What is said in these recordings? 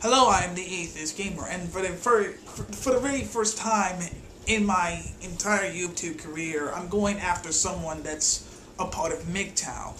Hello, I am the Atheist Gamer, and for the, for, for the very first time in my entire YouTube career, I'm going after someone that's a part of MGTOW.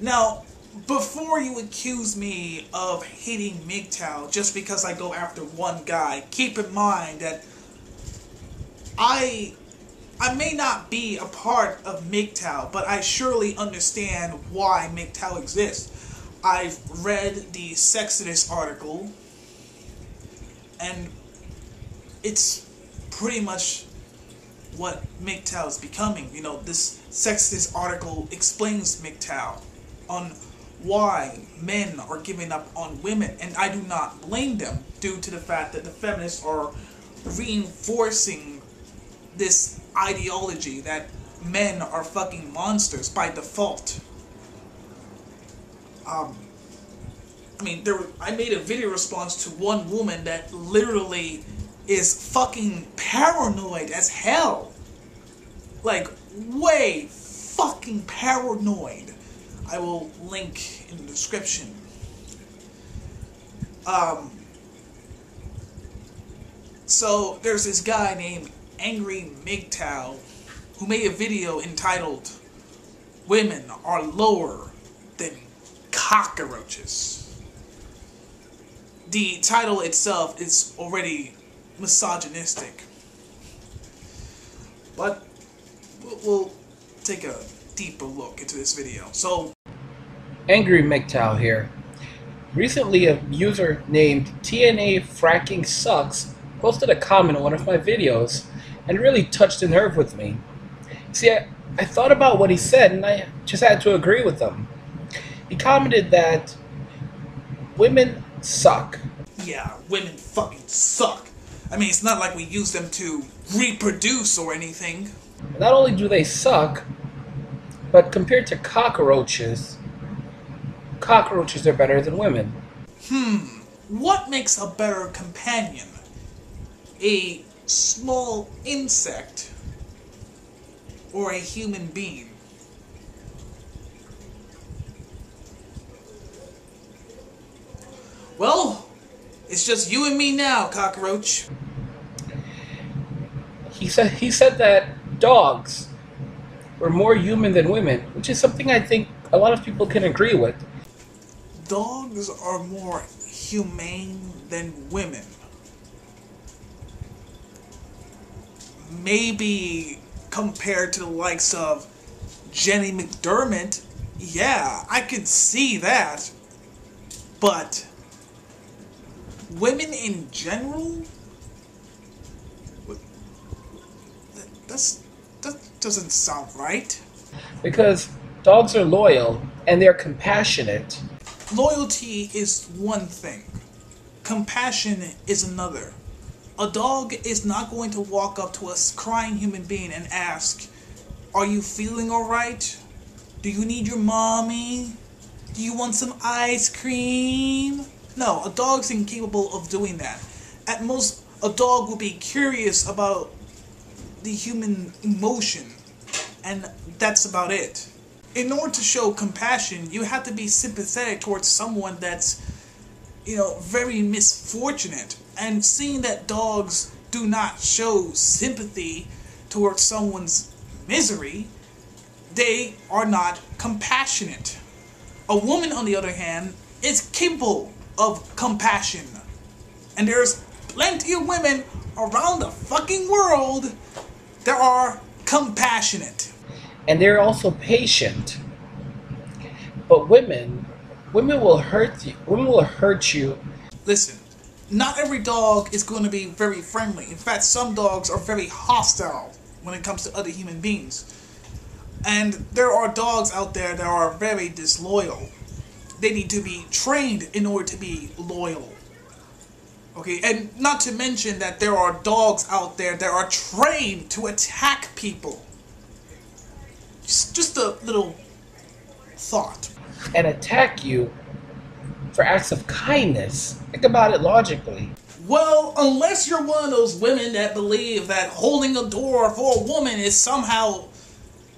Now, before you accuse me of hating MGTOW just because I go after one guy, keep in mind that I I may not be a part of MGTOW, but I surely understand why MGTOW exists. I've read the Sexodus article, and it's pretty much what MGTOW is becoming. You know, this Sexodus article explains MGTOW on why men are giving up on women, and I do not blame them due to the fact that the feminists are reinforcing this ideology that men are fucking monsters by default um, I mean, there. I made a video response to one woman that literally is fucking paranoid as hell. Like, way fucking paranoid. I will link in the description. Um, so there's this guy named Angry MGTOW who made a video entitled Women Are Lower Than cockroaches. The title itself is already misogynistic. But we'll take a deeper look into this video. So, Angry MGTOW here. Recently, a user named TNA Fracking Sucks posted a comment on one of my videos and really touched a nerve with me. See, I, I thought about what he said and I just had to agree with him. He commented that women suck. Yeah, women fucking suck. I mean, it's not like we use them to reproduce or anything. Not only do they suck, but compared to cockroaches, cockroaches are better than women. Hmm, what makes a better companion? A small insect or a human being? Well, it's just you and me now, cockroach. He said he said that dogs were more human than women, which is something I think a lot of people can agree with. Dogs are more humane than women. Maybe compared to the likes of Jenny McDermott, yeah, I could see that. But women in general? That's that doesn't sound right. Because dogs are loyal and they're compassionate. Loyalty is one thing. Compassion is another. A dog is not going to walk up to a crying human being and ask are you feeling all right? Do you need your mommy? Do you want some ice cream no, a dog's incapable of doing that. At most, a dog will be curious about the human emotion, and that's about it. In order to show compassion, you have to be sympathetic towards someone that's, you know, very misfortunate. And seeing that dogs do not show sympathy towards someone's misery, they are not compassionate. A woman, on the other hand, is capable of compassion. And there's plenty of women around the fucking world that are compassionate. And they're also patient. But women, women will hurt you. Women will hurt you. Listen, not every dog is going to be very friendly. In fact, some dogs are very hostile when it comes to other human beings. And there are dogs out there that are very disloyal they need to be trained in order to be loyal. Okay, and not to mention that there are dogs out there that are trained to attack people. Just, just a little thought. And attack you for acts of kindness. Think about it logically. Well, unless you're one of those women that believe that holding a door for a woman is somehow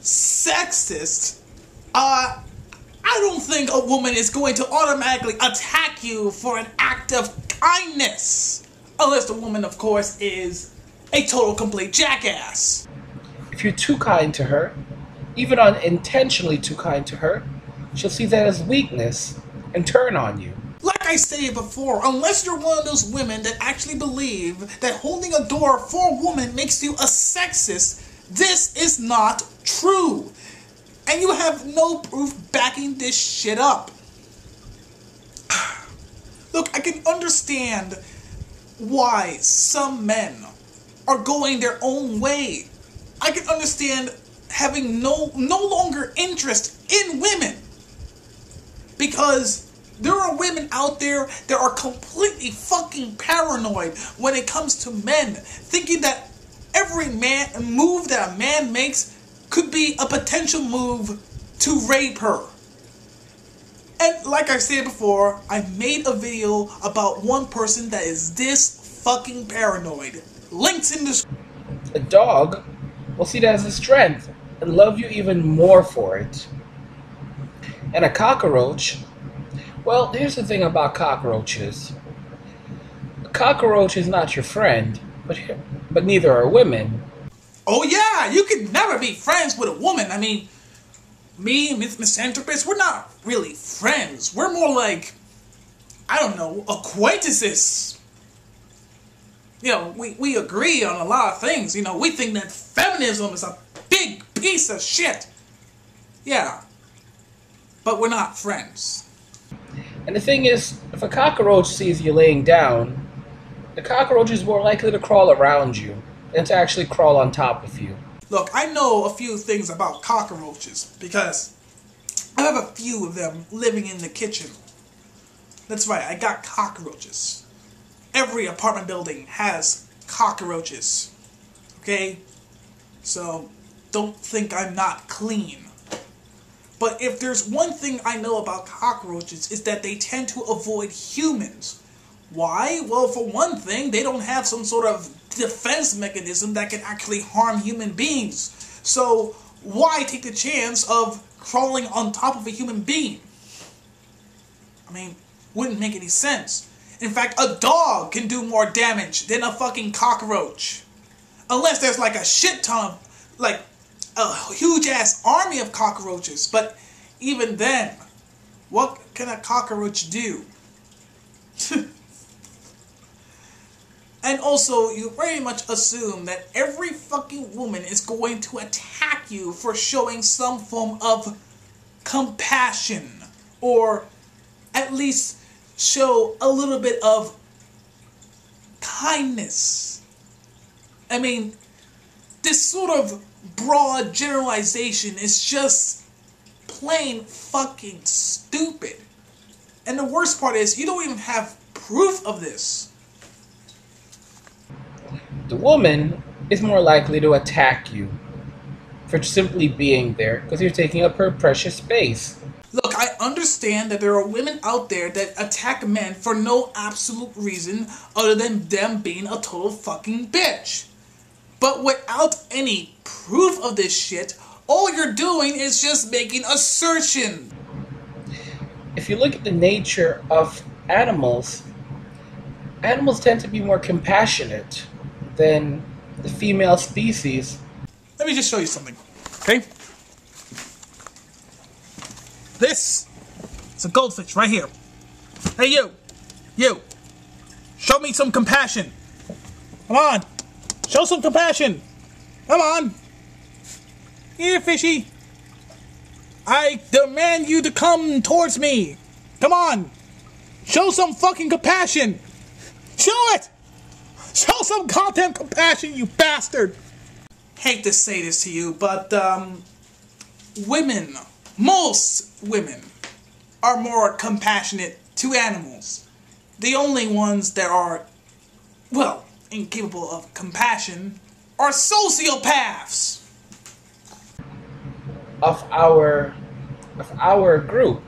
sexist, uh, I don't think a woman is going to automatically attack you for an act of kindness. Unless the woman, of course, is a total complete jackass. If you're too kind to her, even unintentionally too kind to her, she'll see that as weakness and turn on you. Like I said before, unless you're one of those women that actually believe that holding a door for a woman makes you a sexist, this is not true. And you have no proof backing this shit up. Look, I can understand why some men are going their own way. I can understand having no no longer interest in women. Because there are women out there that are completely fucking paranoid when it comes to men, thinking that every man move that a man makes could be a potential move to rape her. And like I said before, I made a video about one person that is this fucking paranoid. Links in the. A dog will see that as a strength and love you even more for it. And a cockroach, well, here's the thing about cockroaches. A cockroach is not your friend, but but neither are women. Oh yeah, you can never be friends with a woman. I mean, me and Miss Misanthropist, we're not really friends. We're more like, I don't know, acquaintances. You know, we, we agree on a lot of things. You know, we think that feminism is a big piece of shit. Yeah. But we're not friends. And the thing is, if a cockroach sees you laying down, the cockroach is more likely to crawl around you than to actually crawl on top of you. Look, I know a few things about cockroaches because I have a few of them living in the kitchen. That's right, I got cockroaches. Every apartment building has cockroaches. Okay? So, don't think I'm not clean. But if there's one thing I know about cockroaches is that they tend to avoid humans. Why? Well, for one thing, they don't have some sort of defense mechanism that can actually harm human beings. So, why take the chance of crawling on top of a human being? I mean, wouldn't make any sense. In fact, a dog can do more damage than a fucking cockroach. Unless there's like a shit ton of, like, a huge ass army of cockroaches. But even then, what can a cockroach do? and also, you very much assume that every fucking woman is going to attack you for showing some form of compassion or at least show a little bit of kindness. I mean, this sort of broad generalization is just plain fucking stupid. And the worst part is, you don't even have proof of this. The woman is more likely to attack you for simply being there because you're taking up her precious space. Look, I understand that there are women out there that attack men for no absolute reason other than them being a total fucking bitch. But without any proof of this shit, all you're doing is just making assertion. If you look at the nature of animals, animals tend to be more compassionate than the female species. Let me just show you something, okay? This is a goldfish right here. Hey, you! You! Show me some compassion! Come on! Show some compassion! Come on! Here, fishy! I demand you to come towards me! Come on! Show some fucking compassion! Show it! Show some goddamn compassion, you bastard! Hate to say this to you, but, um, women most women are more compassionate to animals. The only ones that are, well, incapable of compassion are sociopaths. Of our of our group,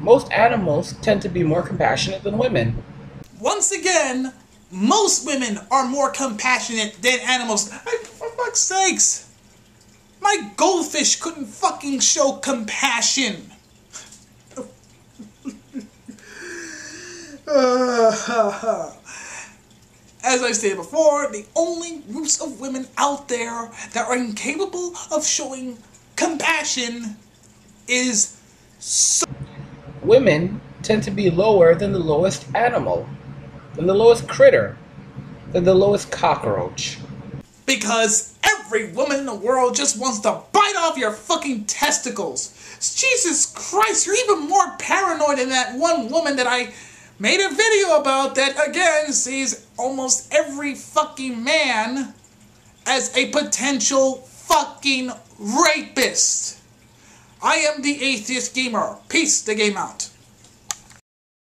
most animals tend to be more compassionate than women. Once again, most women are more compassionate than animals. for fuck's sakes. My goldfish couldn't fucking show compassion. As I stated before, the only groups of women out there that are incapable of showing compassion is so Women tend to be lower than the lowest animal, than the lowest critter, than the lowest cockroach. because every woman in the world just wants to bite off your fucking testicles. Jesus Christ, you're even more paranoid than that one woman that I made a video about that again sees almost every fucking man as a potential fucking rapist. I am the atheist gamer. Peace, the game out.